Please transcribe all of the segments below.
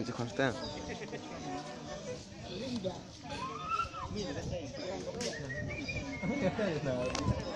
będzie kończy ten. Nie, nie, nie.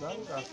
来一个。